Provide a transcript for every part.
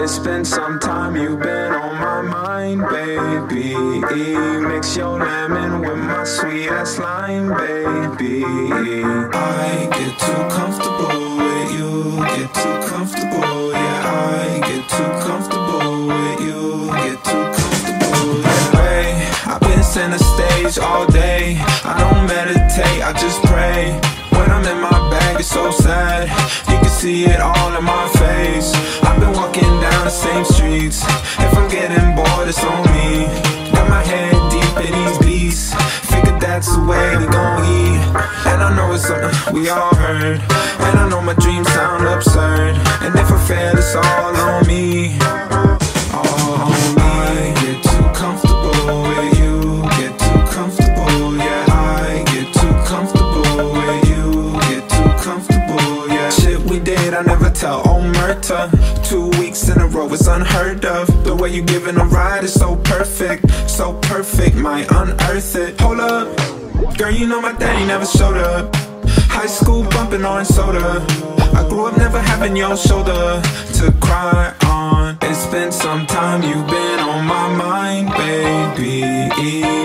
It's been some time you've been on my mind, baby. Mix your lemon with my sweet ass lime, baby. I get too comfortable with you, get too comfortable, yeah. I get too comfortable with you, get too comfortable, yeah. Hey, I've been center stage all day. I don't meditate, I just pray. When I'm in my bag, it's so sad. You can see it all in my face. I've been walking down the same streets. If I'm getting bored, it's on me. Got my head deep in these beats. Figured that's the way we gon' eat. And I know it's something we all heard. And I know my dreams sound absurd. And if I fail, it's all on me. Never tell. Oh. Two weeks in a row is unheard of. The way you giving a ride is so perfect. So perfect, might unearth it. Hold up. Girl, you know my daddy never showed up. High school bumping on soda. I grew up never having your shoulder to cry on. It's been some time you've been on my mind, baby.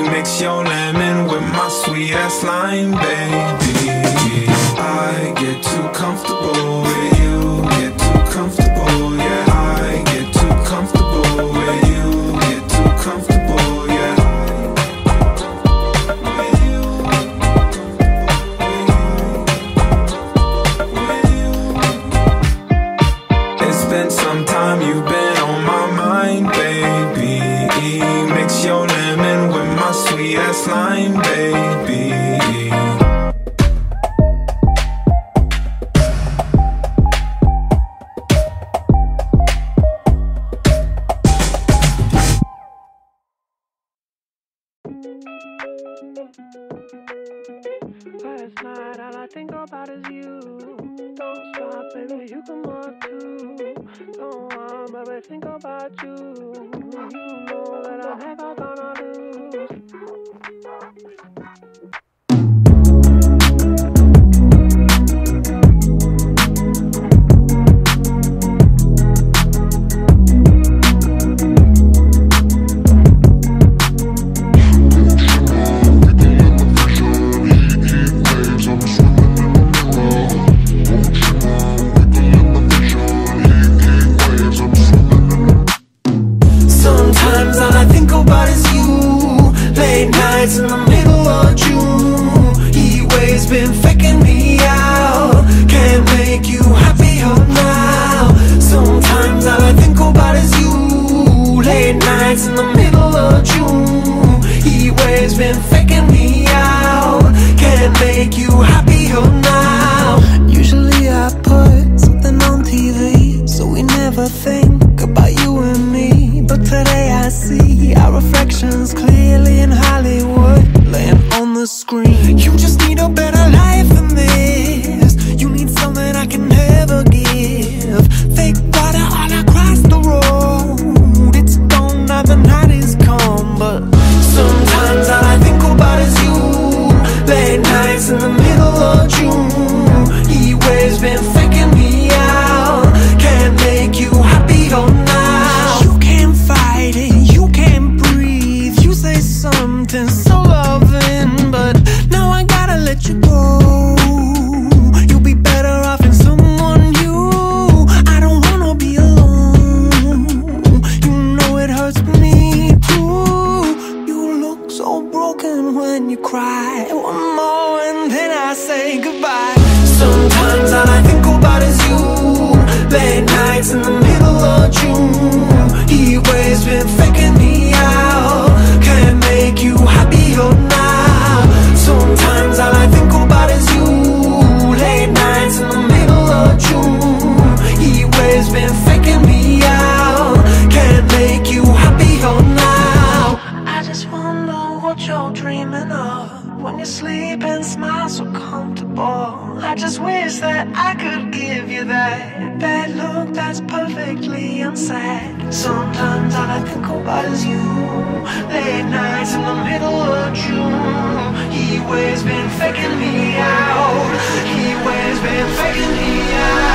Mix your lemon with my sweet ass lime, baby. Sometimes all I think about is you. Late nights in the middle of June. He waves been faking me out. He waves been faking me out.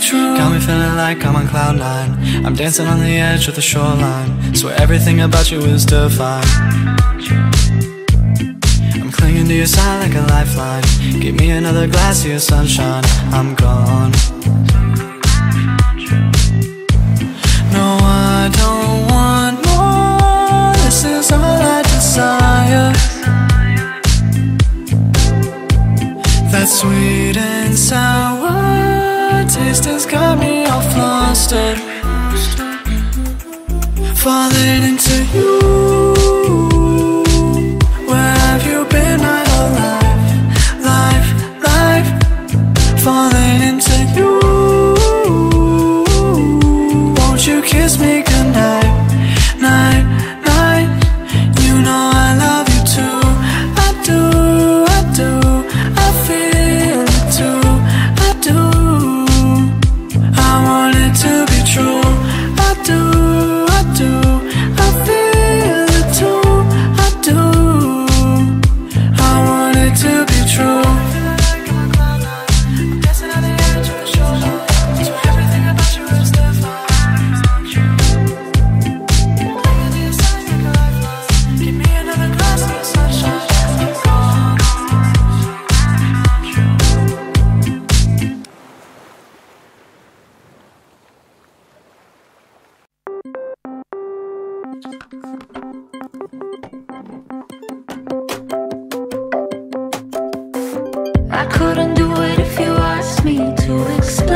true. Got me feeling like I'm on cloud nine. I'm dancing on the edge of the shoreline. Swear everything about you is divine. I'm clinging to your side like a lifeline. Give me another glass of your sunshine. I'm gone. No, I don't want more. This is all I desire. That sweet and sour. Distance got me all flustered. Falling into you. I couldn't do it if you asked me to explain.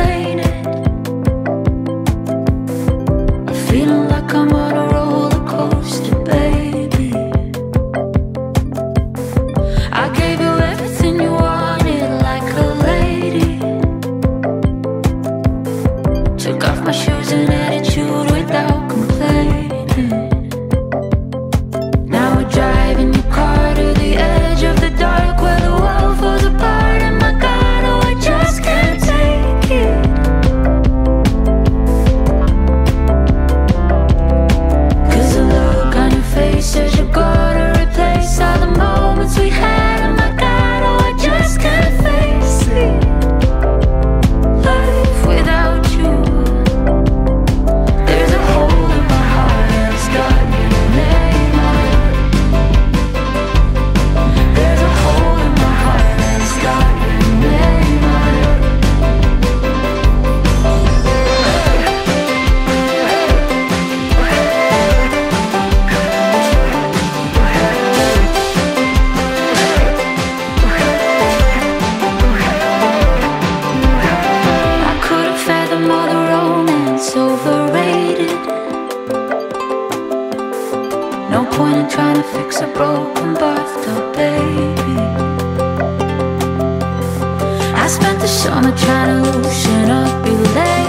the summer trying to loosen up your legs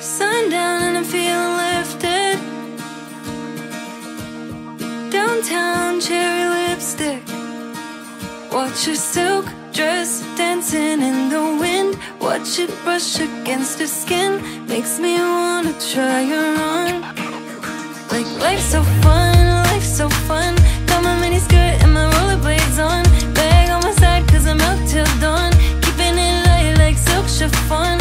Sundown and I'm feeling lifted. Downtown cherry lipstick. Watch your silk dress dancing in the wind. Watch it brush against your skin. Makes me wanna try her on. Like life's so fun so fun. Got my mini skirt and my rollerblades on. Bag on my side cause I'm out till dawn. Keeping it light like silk chiffon.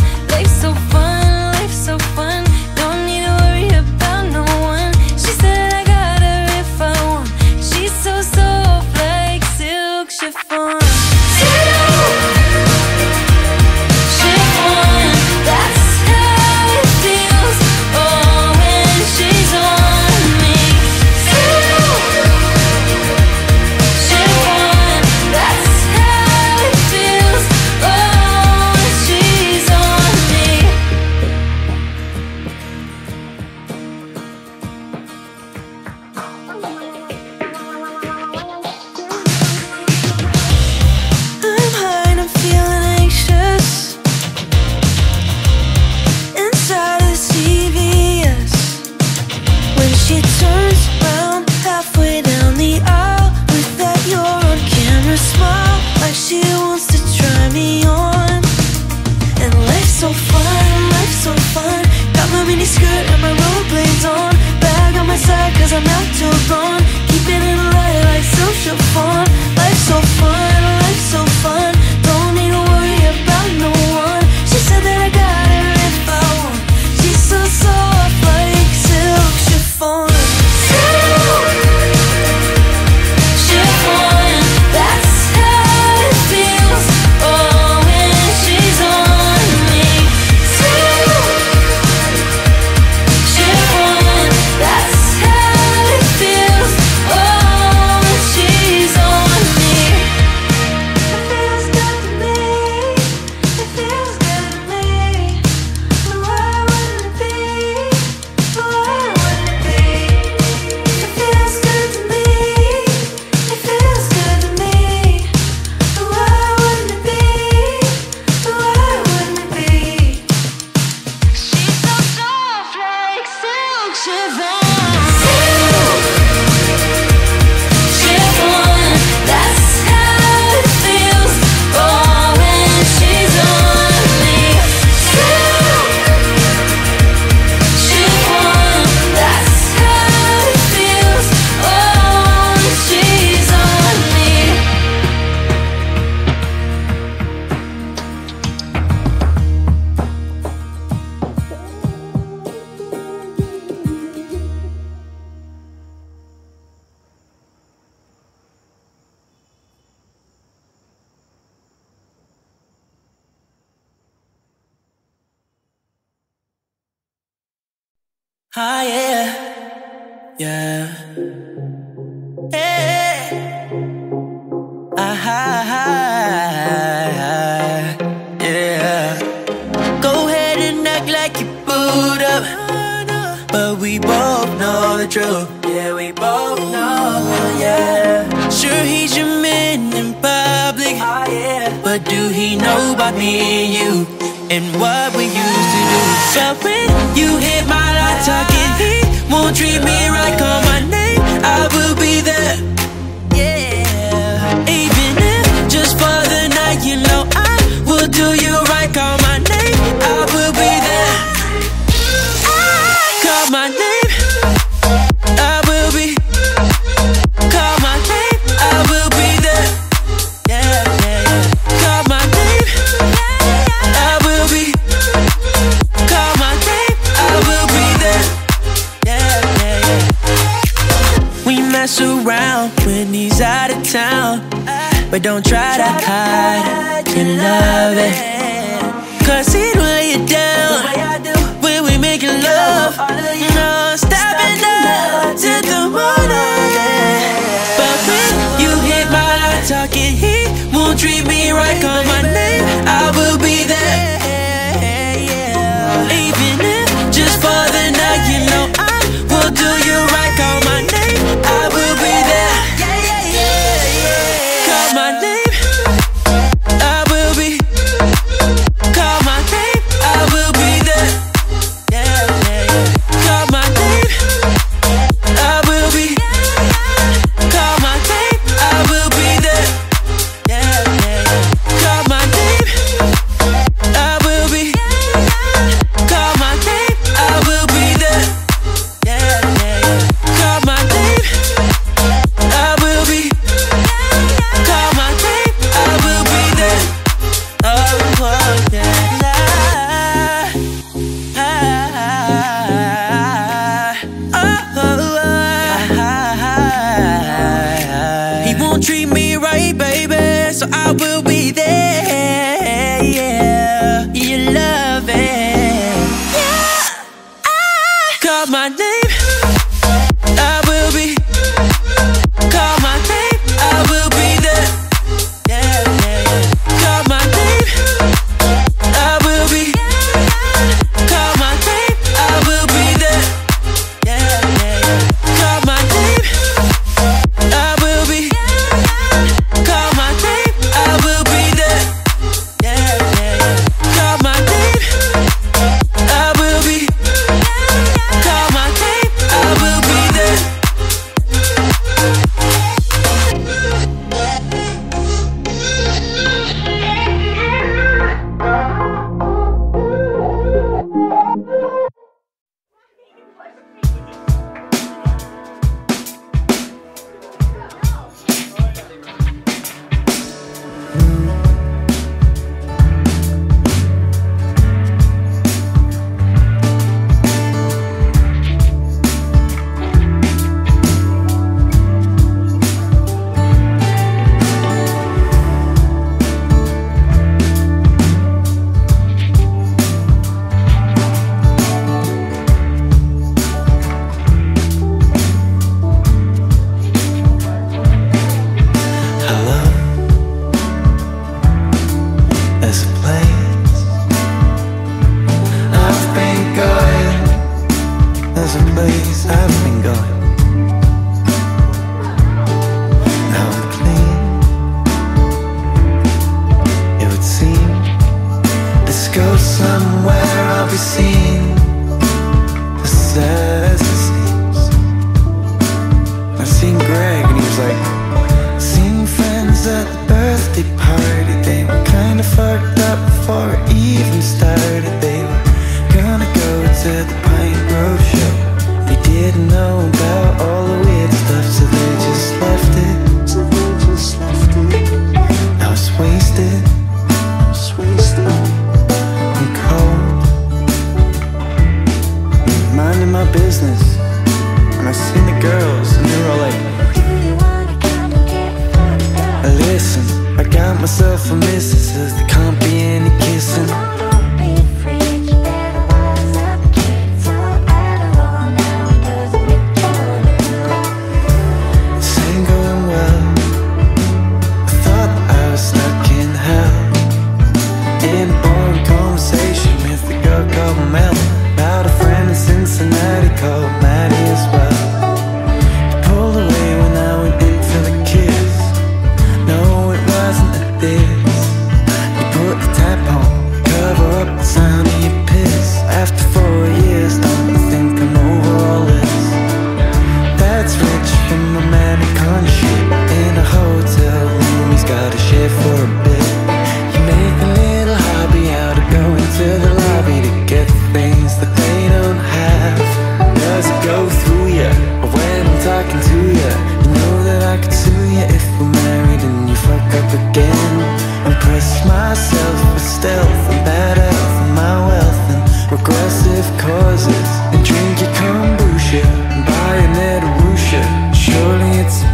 She wants to try me on. And life's so fun, life's so fun. Got my mini skirt and my rollerblades on. Bag on my side cause I'm out till dawn Keeping it light like silk chiffon Life's so fun, life's so fun. Don't need to worry about no one. She said that I got her if I want. She's so soft like silk Chiffon, Ah, yeah. Yeah. Hey. Ah, ah, ah, yeah. Go ahead and act like you booed up. But we both know the truth. Yeah, we both know, yeah. Sure, he's your man in public. Ah, yeah. But do he know about me and you? And what to do? But when you hit my line talking, he won't treat me right. Come my But don't try to hide your love it. at the Pine Grove show. They didn't know about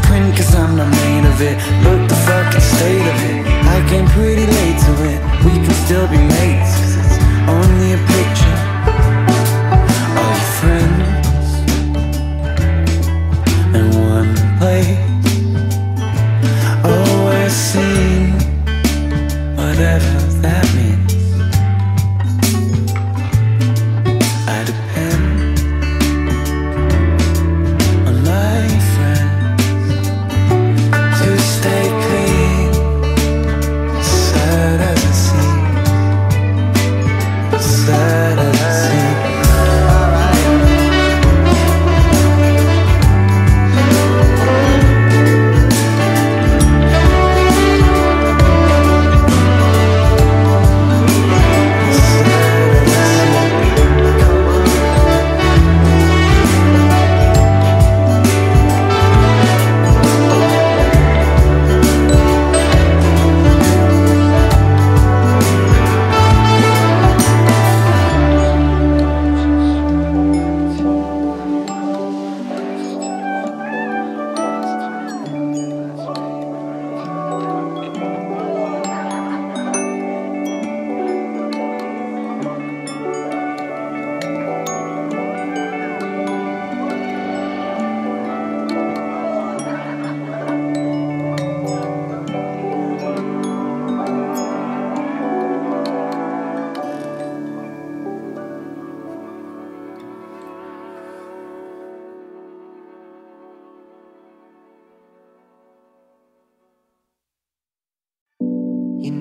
print cause I'm not made of it. Look the fucking state of it I came pretty late to it. We can still be mates.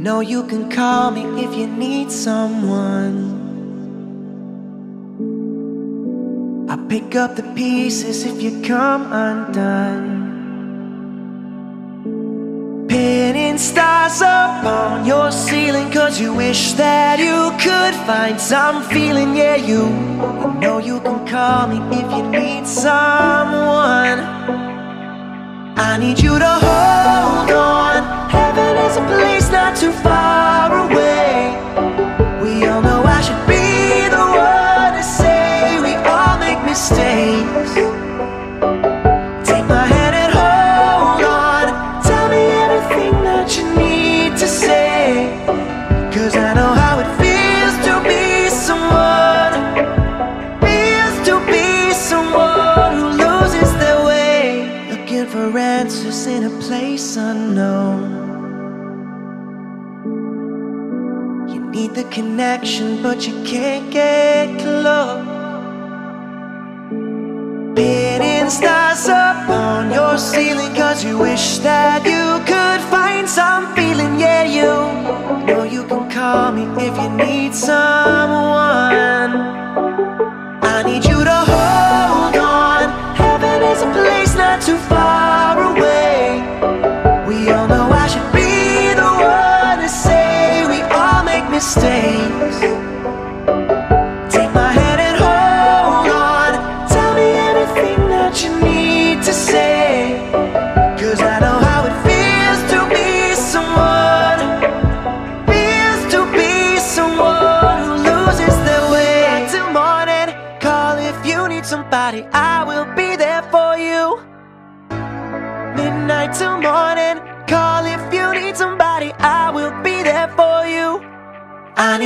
Know you can call me if you need someone. I pick up the pieces if you come undone. Pinning stars up on your ceiling Cause you wish that you could find some feeling Yeah, you know you can call me if you need someone I need you to hold on for answers in a place unknown the connection but you can't get close. Pinning stars up on your ceiling Cause you wish that you could find some feeling. Yeah, you know you can call me if you need someone. I need you to all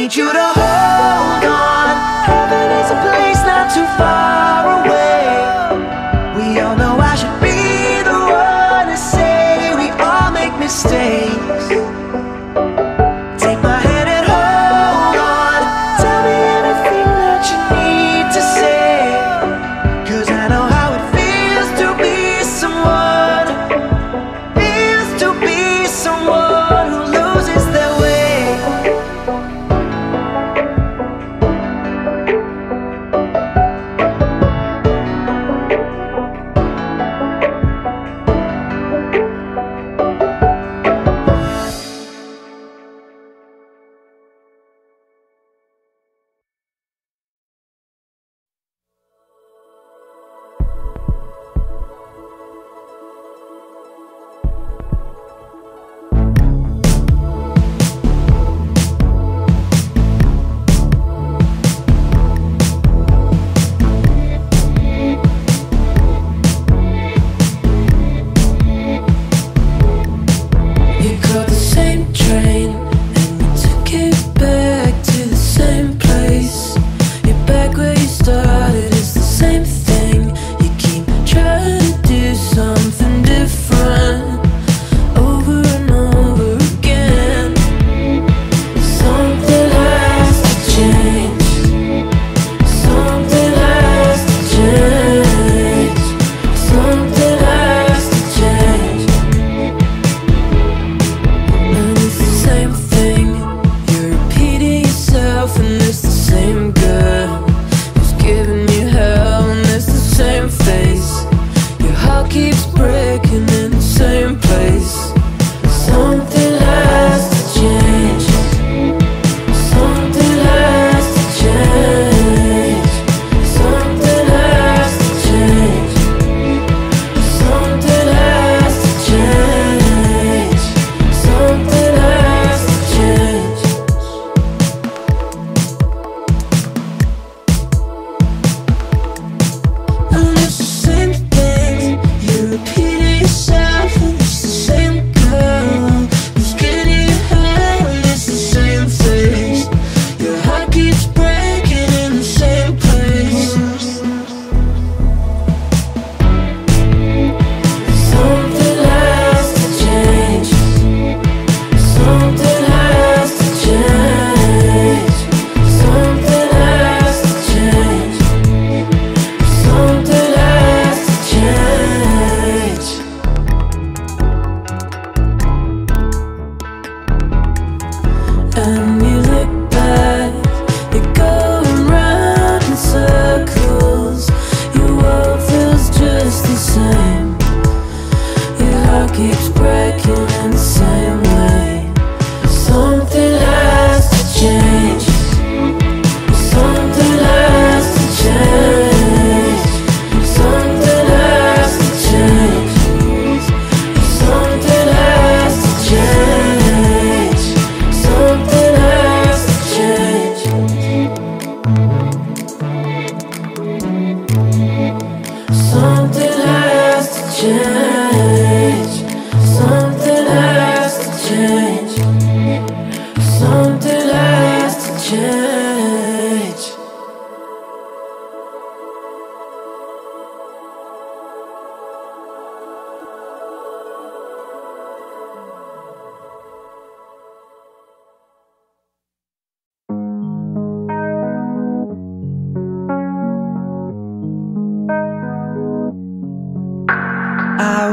need you to hold on. Heaven is a place not too far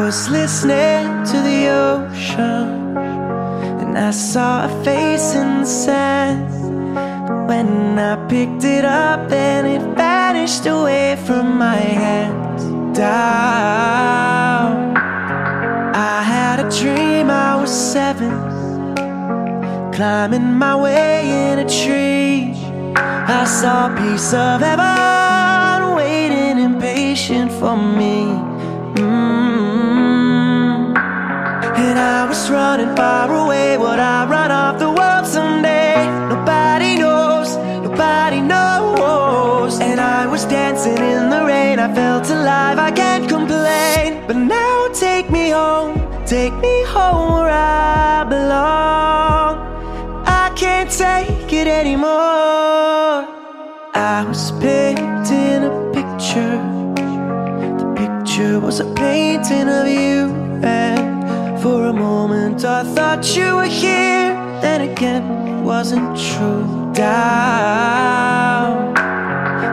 was listening to the ocean and I saw a face in the sand. When I picked it up, then it vanished away from my hands. Down. I had a dream I was seven, climbing my way in a tree. I saw a piece of heaven waiting impatient for me. Was running far away. Would I run off the world someday? Nobody knows, nobody knows. And I was dancing in the rain. I felt alive, I can't complain. But now take me home, take me home where I belong. I can't take it anymore. I was painting a picture. The picture was a painting of you. For a moment I thought you were here. Then again, wasn't true. Down.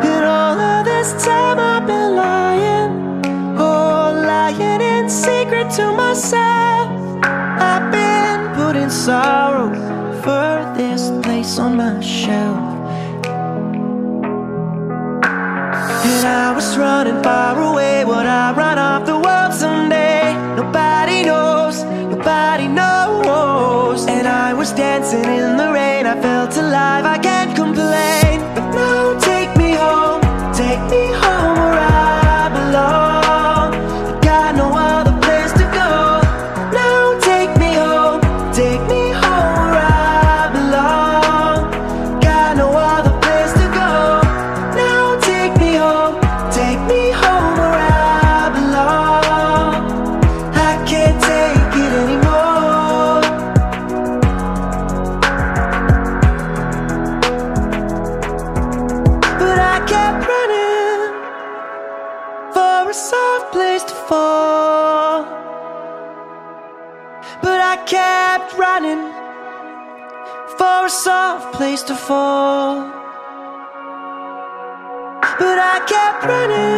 And all of this time I've been lying. Oh, lying in secret to myself. I've been putting sorrow furthest place on my shelf. And I was running far away. Would I run off the dancing in the rain. I felt alive, I can't complain. Running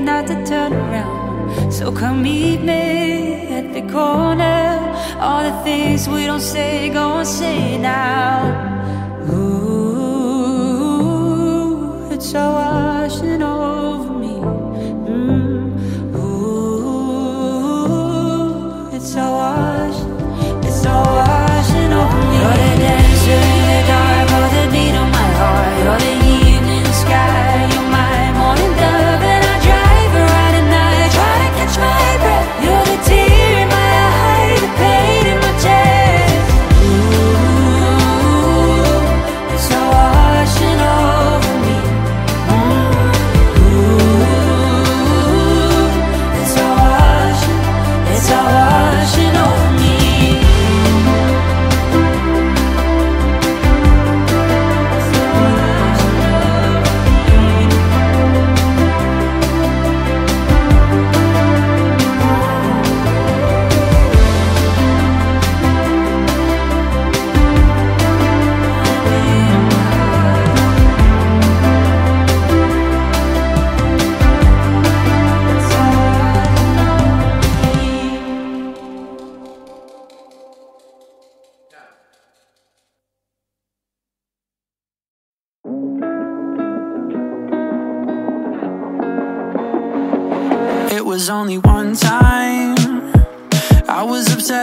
not to turn around. So come meet me at the corner. All the things we don't say, go and say now. Ooh, it's so hard.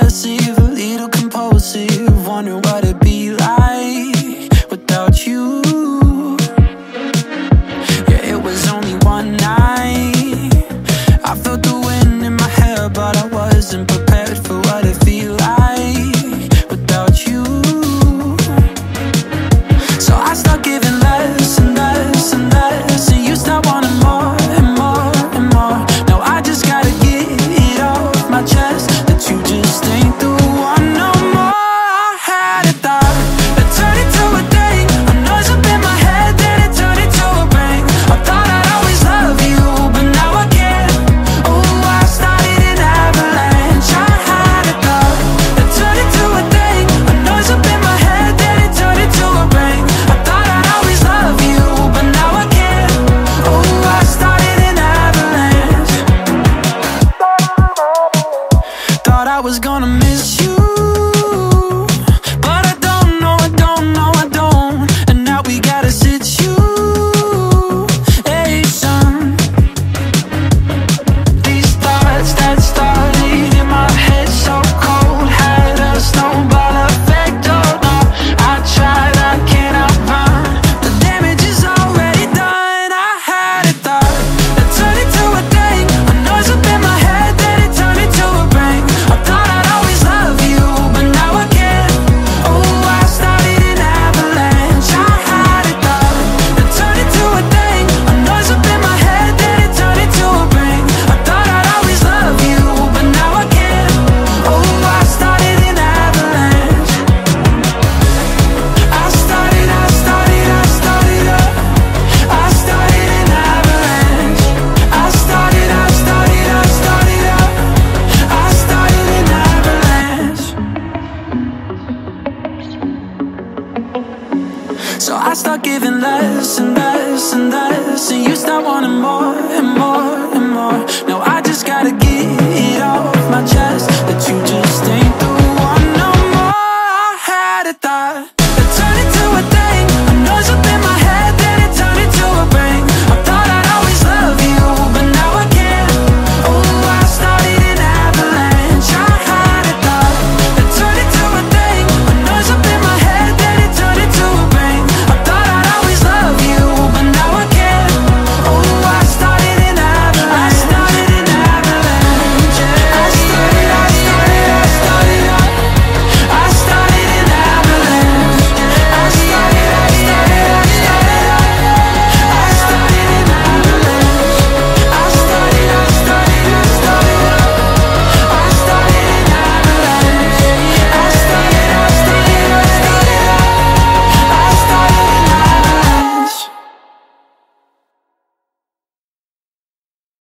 obsessive, a little compulsive Wondering what it'd be like.